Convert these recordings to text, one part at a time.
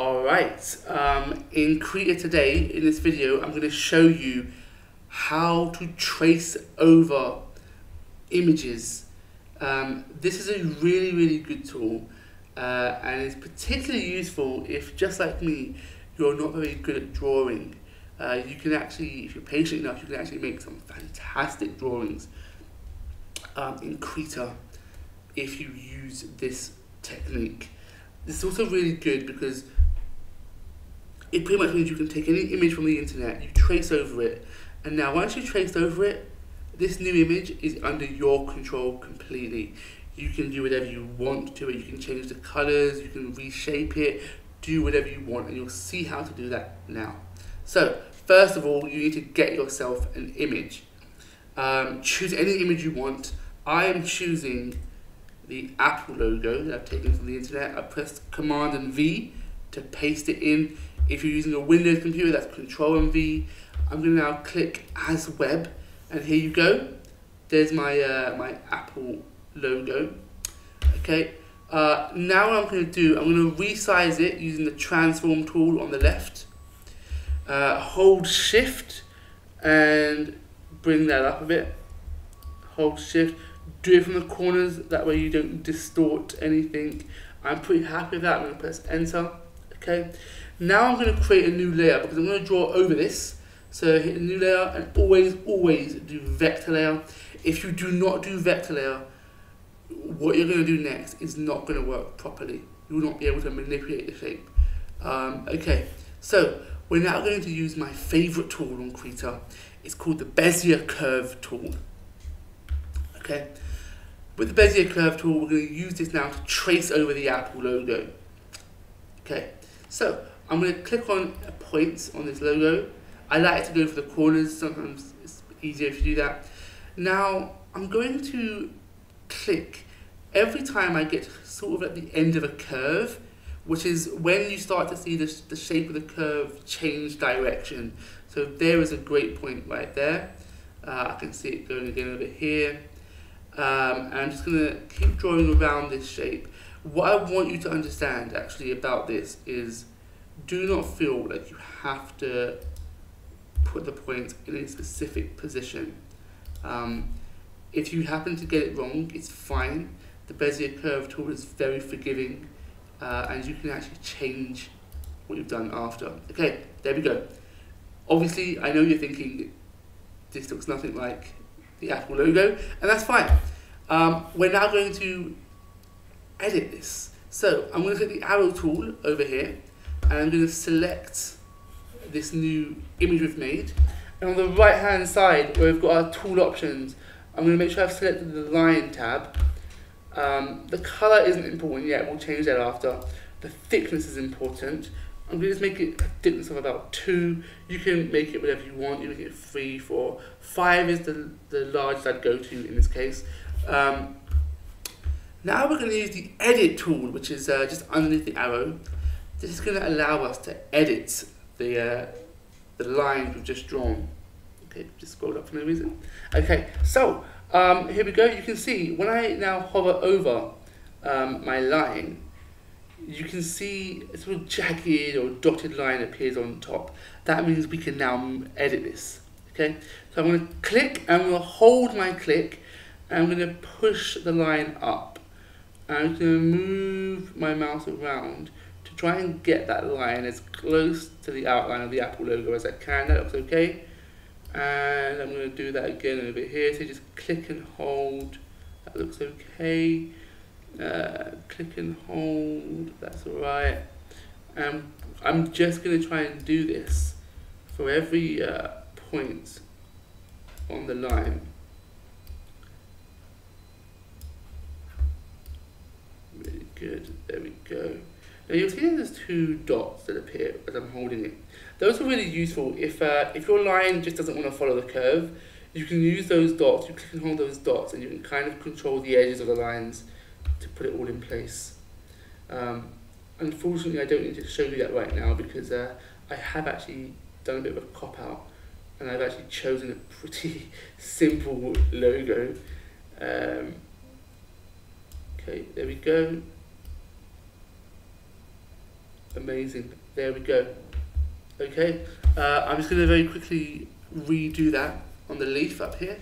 Alright, um, in Krita today, in this video, I'm going to show you how to trace over images. Um, this is a really, really good tool uh, and it's particularly useful if, just like me, you're not very good at drawing. Uh, you can actually, if you're patient enough, you can actually make some fantastic drawings um, in Krita if you use this technique. Is also really good because it pretty much means you can take any image from the internet, you trace over it, and now once you trace over it, this new image is under your control completely. You can do whatever you want to it, you can change the colors, you can reshape it, do whatever you want, and you'll see how to do that now. So, first of all, you need to get yourself an image. Um, choose any image you want. I am choosing the Apple logo that I've taken from the internet. I pressed Command and V to paste it in. If you're using a Windows computer, that's Control and V. I'm going to now click as web, and here you go. There's my uh, my Apple logo. Okay. Uh, now what I'm going to do, I'm going to resize it using the transform tool on the left. Uh, hold shift and bring that up a bit. Hold shift. Do it from the corners, that way you don't distort anything. I'm pretty happy with that. I'm going to press enter. Okay. Now I'm going to create a new layer because I'm going to draw over this. So hit a new layer and always, always do vector layer. If you do not do vector layer, what you're going to do next is not going to work properly. You will not be able to manipulate the shape. Um, okay, so we're now going to use my favorite tool on Krita. It's called the Bezier Curve tool. Okay, with the Bezier Curve tool, we're going to use this now to trace over the Apple logo. Okay, so I'm going to click on a point on this logo. I like to go for the corners, sometimes it's easier if you do that. Now, I'm going to click every time I get sort of at the end of a curve, which is when you start to see the, the shape of the curve change direction. So there is a great point right there. Uh, I can see it going again over here. Um, and I'm just going to keep drawing around this shape. What I want you to understand actually about this is do not feel like you have to put the point in a specific position. Um, if you happen to get it wrong, it's fine. The Bezier curve tool is very forgiving uh, and you can actually change what you've done after. Okay, there we go. Obviously, I know you're thinking this looks nothing like the Apple logo, and that's fine. Um, we're now going to edit this. So I'm going to click the arrow tool over here, and I'm going to select this new image we've made. And on the right hand side, where we've got our tool options, I'm going to make sure I've selected the line tab. Um, the colour isn't important yet, we'll change that after. The thickness is important. I'm going to just make it a thickness of about 2. You can make it whatever you want. You make it 3, 4. 5 is the, the largest I'd go to in this case. Um, now we're going to use the edit tool, which is uh, just underneath the arrow. This is going to allow us to edit the, uh, the lines we've just drawn. Okay, just scrolled up for no reason. Okay, so um, here we go. You can see when I now hover over um, my line, you can see a sort of jagged or dotted line appears on top. That means we can now edit this. Okay, so I'm going to click, and I'm going to hold my click, and I'm going to push the line up. I'm to move my mouse around to try and get that line as close to the outline of the Apple logo as I can. That looks okay. And I'm going to do that again over here. So just click and hold. That looks okay. Uh, click and hold. That's alright. Um, I'm just going to try and do this for every uh, point on the line. Really good. There we go. Now you'll see there's two dots that appear as I'm holding it. Those are really useful if, uh, if your line just doesn't want to follow the curve. You can use those dots, you and hold those dots and you can kind of control the edges of the lines to put it all in place. Um, unfortunately I don't need to show you that right now because uh, I have actually done a bit of a cop out and I've actually chosen a pretty simple logo. Um, okay, there we go. Amazing. There we go. Okay, uh, I'm just going to very quickly redo that on the leaf up here.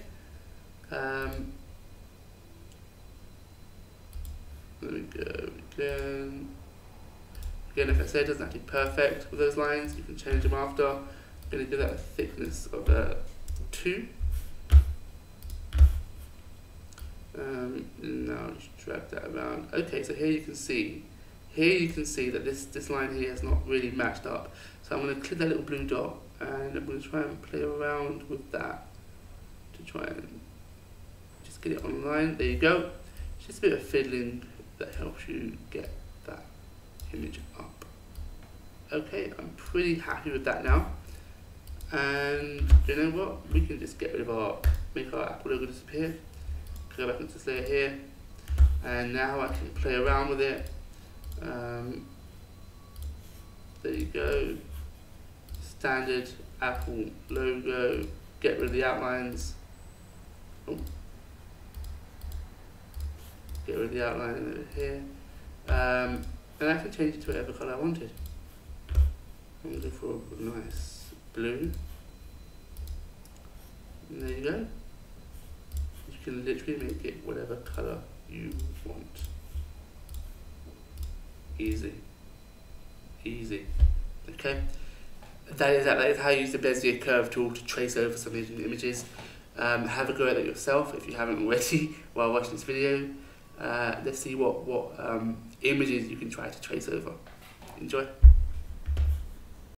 Um, there we go again. Again, if I say it doesn't have to be perfect with those lines, you can change them after. I'm going to give that a thickness of uh, 2. Um, now just drag that around. Okay, so here you can see, here you can see that this, this line here is not really matched up. So I'm going to click that little blue dot and I'm going to try and play around with that to try and just get it online. There you go. It's just a bit of fiddling that helps you get that image up. Okay, I'm pretty happy with that now. And you know what? We can just get rid of our, make our Apple logo disappear. Go back into this layer here. And now I can play around with it. Um, there you go standard Apple logo, get rid of the outlines. Oh. Get rid of the outline over here. Um, and I can change it to whatever colour I wanted. I'm going for a nice blue. And there you go. You can literally make it whatever colour you want. Easy. Easy. Okay that is, that is how you use the Bezier curve tool to trace over some images. Um, have a go at it yourself if you haven't already while watching this video. Uh, let's see what, what um, images you can try to trace over. Enjoy.